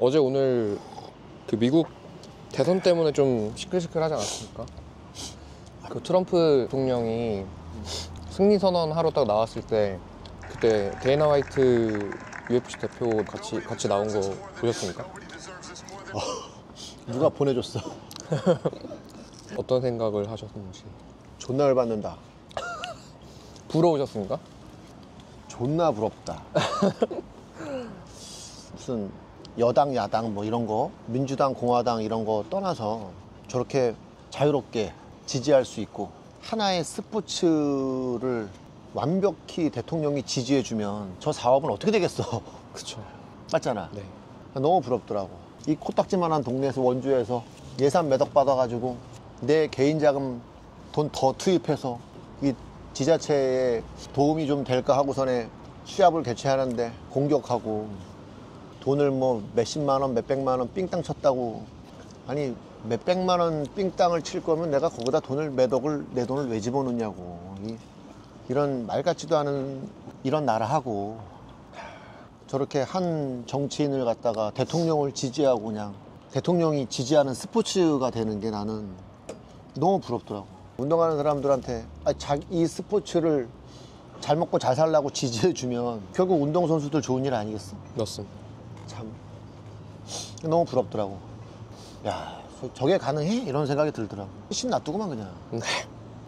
어제 오늘 그 미국 대선 때문에 좀 시끌시끌하지 않았습니까? 그 트럼프 대통령이 승리 선언 하러 딱 나왔을 때 그때 데이나 화이트 UFC 대표 같이 같이 나온 거 보셨습니까? 누가 보내줬어? 어떤 생각을 하셨는지 존나 열받는다. 부러우셨습니까? 존나 부럽다. 무슨 여당, 야당 뭐 이런 거, 민주당, 공화당 이런 거 떠나서 저렇게 자유롭게 지지할 수 있고 하나의 스포츠를 완벽히 대통령이 지지해주면 저 사업은 어떻게 되겠어? 그쵸. 맞잖아. 네. 너무 부럽더라고. 이 코딱지만한 동네에서 원주에서 예산 매덕 받아가지고 내 개인 자금 돈 더 투입해서 이 지자체에 도움이 좀 될까 하고선에 시합을 개최하는데 공격하고 돈을 뭐 몇십만 원, 몇백만 원 삥땅 쳤다고 아니 몇백만 원 삥땅을 칠 거면 내가 거기다 돈을 매덕을 내 돈을 왜 집어넣냐고 이, 이런 말 같지도 않은 이런 나라하고 저렇게 한 정치인을 갖다가 대통령을 지지하고 그냥 대통령이 지지하는 스포츠가 되는 게 나는 너무 부럽더라고. 운동하는 사람들한테 아, 자- 이 스포츠를 잘 먹고 잘 살라고 지지해주면 결국 운동선수들 좋은 일 아니겠어? 맞습니다. 참. 너무 부럽더라고. 야, 저- 저게 가능해? 이런 생각이 들더라고. 심 놔두고만 그냥. 네.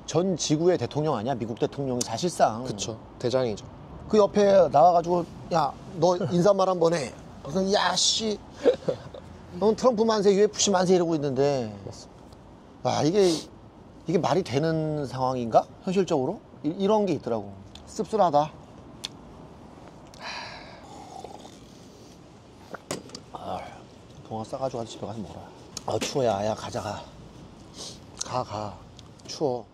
전 지구의 대통령 아니야? 미국 대통령이 사실상. 그쵸. 대장이죠. 그 옆에 나와가지고 야 너 인사말 한 번 해. 그래서 야씨, 넌 트럼프 만세, UFC 만세 이러고 있는데. 아 이게 이게 말이 되는 상황인가? 현실적으로 이, 런게 있더라고. 씁쓸하다. 동화 싸가지고 집에 가서 먹어라. 아 추워 야 야 가자 가. 가 가. 추워.